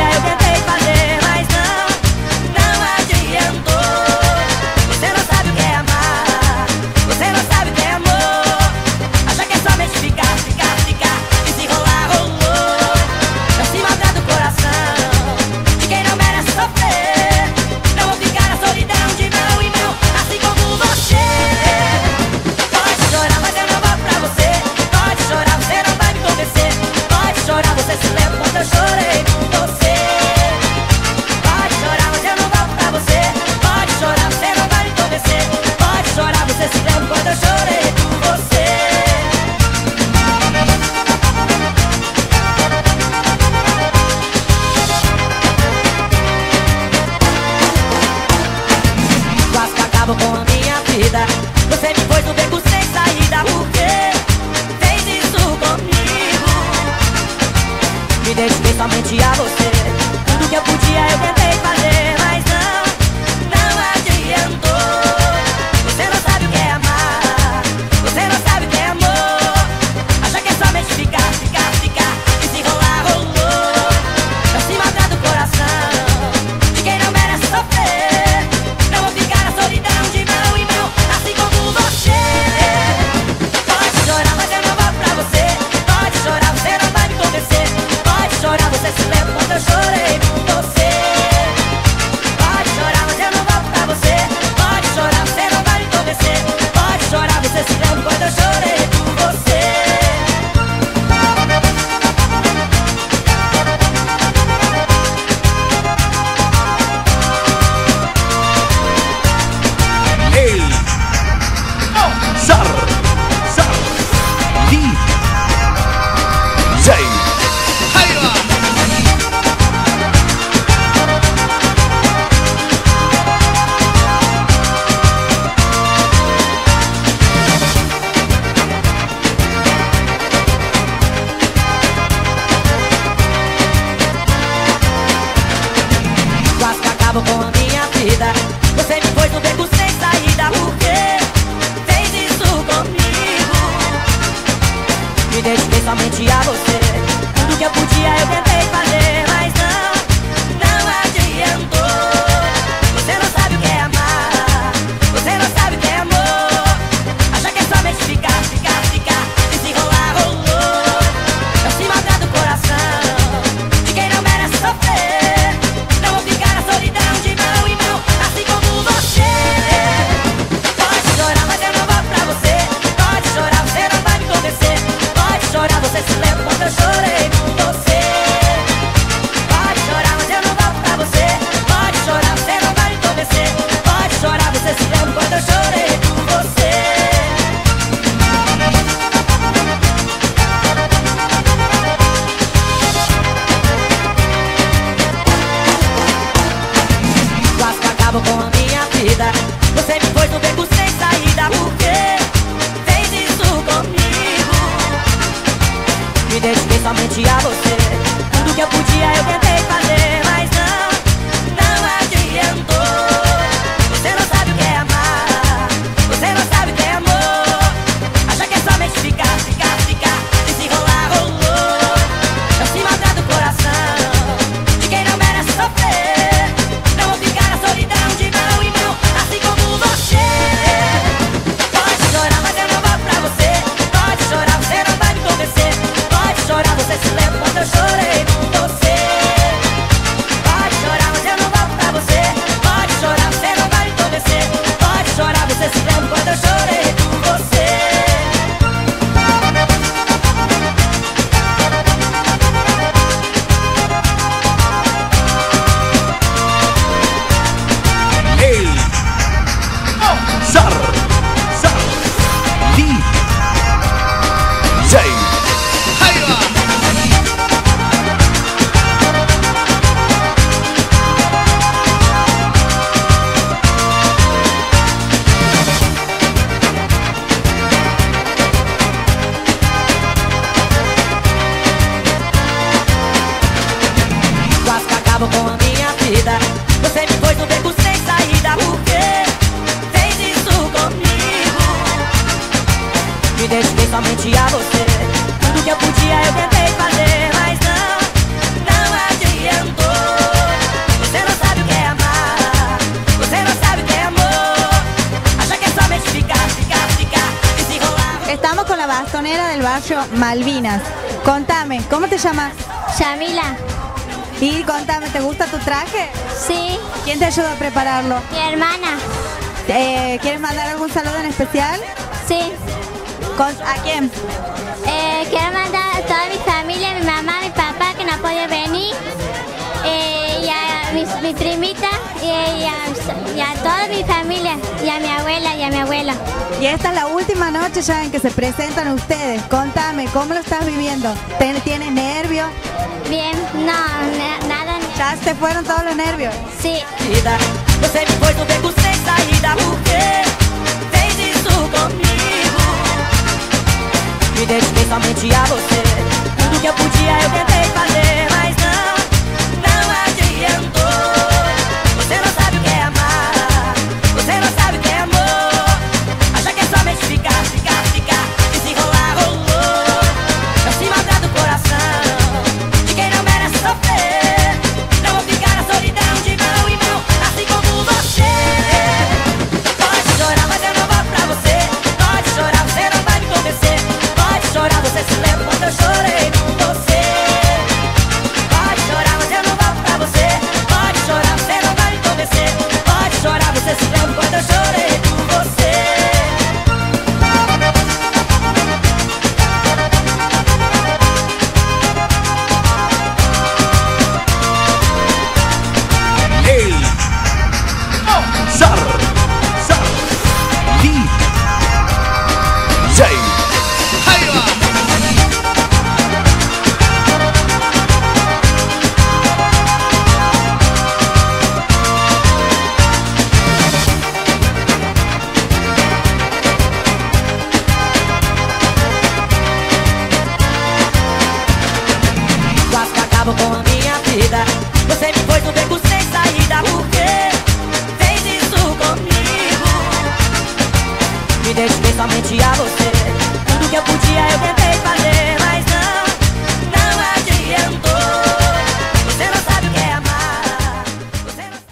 Tudo Você me pôs del barrio Malvinas. Contame, ¿cómo te llamas? Yamila, Y contame, ¿te gusta tu traje? sí, ¿Quién te ayuda a prepararlo? mi hermana, Eh, ¿Quieres mandar algún saludo en especial? sí. Con- ¿A quién? Eh, quiero mandar a toda mi familia, mi mamá, mi papá que no puede venir, eh, y mi, mi primita, y, y a, y a toda mi familia, y a mi abuela y a mi abuelo. Y esta es la última noche ya en que se presentan ustedes. Contame, ¿cómo lo estás viviendo? ¿Ten- ¿Tienes nervios? Bien, no, na- nada, ¿Ya se fueron todos los nervios? sí. me dediquei somente a você Tudo que eu podia eu tentei fazer